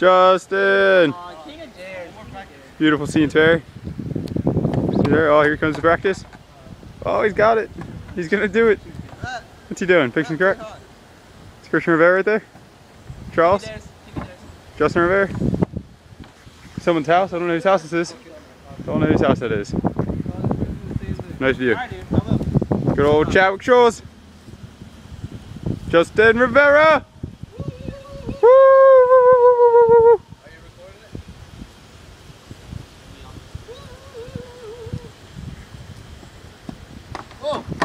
Justin. Aw, king of dares. Beautiful scene, Terry. See there? Oh, here comes the practice. Oh, he's got it. He's gonna do it. What's he doing? Fixing crack? It's Christian Rivera right there. Charles. King of dares, king of dares. Justin Rivera. Someone's house. I don't know whose house this is. Don't know whose house that is. Nice view. Good old Chadwick Shores. Justin Rivera. Oh.